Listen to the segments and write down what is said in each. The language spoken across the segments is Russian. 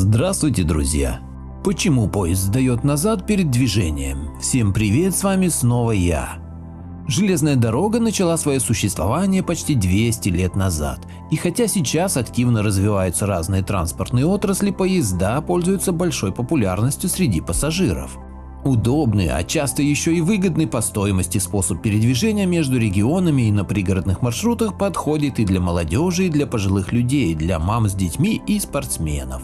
Здравствуйте, друзья! Почему поезд сдает назад перед движением? Всем привет, с вами снова я. Железная дорога начала свое существование почти 200 лет назад, и хотя сейчас активно развиваются разные транспортные отрасли, поезда пользуются большой популярностью среди пассажиров. Удобный, а часто еще и выгодный по стоимости способ передвижения между регионами и на пригородных маршрутах подходит и для молодежи, и для пожилых людей, для мам с детьми и спортсменов.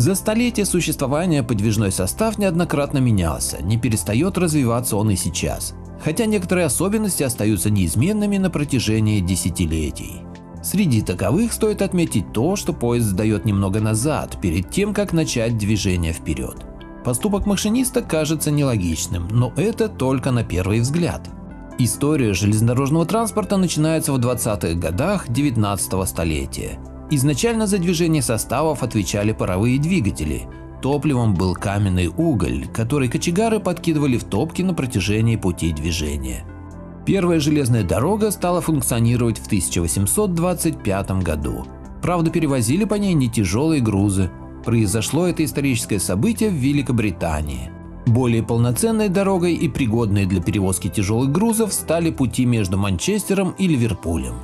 За столетия существования подвижной состав неоднократно менялся, не перестает развиваться он и сейчас, хотя некоторые особенности остаются неизменными на протяжении десятилетий. Среди таковых стоит отметить то, что поезд сдает немного назад, перед тем, как начать движение вперед. Поступок машиниста кажется нелогичным, но это только на первый взгляд. История железнодорожного транспорта начинается в 20-х годах 19 столетия Изначально за движение составов отвечали паровые двигатели. Топливом был каменный уголь, который кочегары подкидывали в топки на протяжении путей движения. Первая железная дорога стала функционировать в 1825 году. Правда, перевозили по ней не тяжелые грузы. Произошло это историческое событие в Великобритании. Более полноценной дорогой и пригодной для перевозки тяжелых грузов стали пути между Манчестером и Ливерпулем.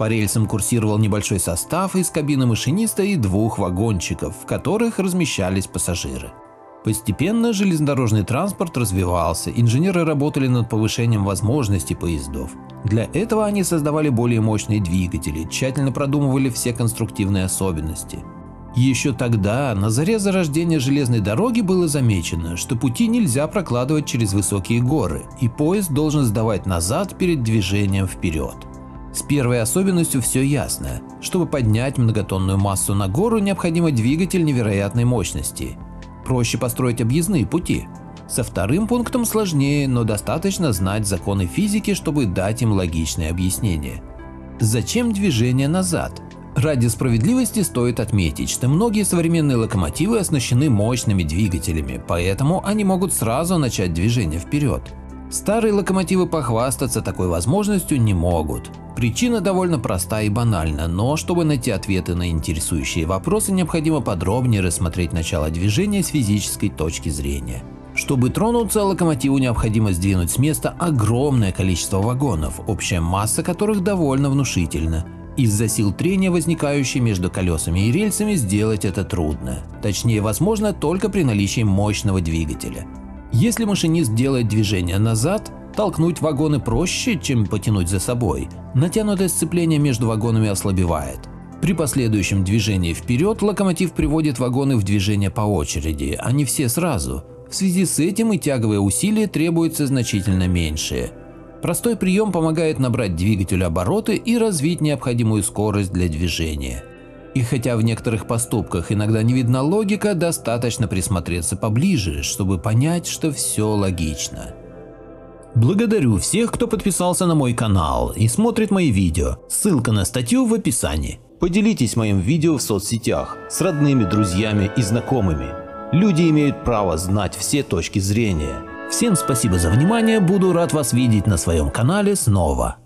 По рельсам курсировал небольшой состав из кабины машиниста и двух вагончиков, в которых размещались пассажиры. Постепенно железнодорожный транспорт развивался, инженеры работали над повышением возможностей поездов. Для этого они создавали более мощные двигатели, тщательно продумывали все конструктивные особенности. Еще тогда, на заре зарождения железной дороги было замечено, что пути нельзя прокладывать через высокие горы, и поезд должен сдавать назад перед движением вперед. С первой особенностью все ясно. Чтобы поднять многотонную массу на гору, необходимо двигатель невероятной мощности. Проще построить объездные пути. Со вторым пунктом сложнее, но достаточно знать законы физики, чтобы дать им логичное объяснение. Зачем движение назад? Ради справедливости стоит отметить, что многие современные локомотивы оснащены мощными двигателями, поэтому они могут сразу начать движение вперед. Старые локомотивы похвастаться такой возможностью не могут. Причина довольно проста и банальна, но чтобы найти ответы на интересующие вопросы, необходимо подробнее рассмотреть начало движения с физической точки зрения. Чтобы тронуться, локомотиву необходимо сдвинуть с места огромное количество вагонов, общая масса которых довольно внушительна. Из-за сил трения, возникающей между колесами и рельсами, сделать это трудно. Точнее, возможно только при наличии мощного двигателя. Если машинист делает движение назад, толкнуть вагоны проще, чем потянуть за собой. Натянутое сцепление между вагонами ослабевает. При последующем движении вперед локомотив приводит вагоны в движение по очереди, а не все сразу. В связи с этим и тяговые усилия требуются значительно меньшие. Простой прием помогает набрать двигателю обороты и развить необходимую скорость для движения. И хотя в некоторых поступках иногда не видна логика, достаточно присмотреться поближе, чтобы понять, что все логично. Благодарю всех, кто подписался на мой канал и смотрит мои видео. Ссылка на статью в описании. Поделитесь моим видео в соцсетях с родными, друзьями и знакомыми. Люди имеют право знать все точки зрения. Всем спасибо за внимание, буду рад вас видеть на своем канале снова.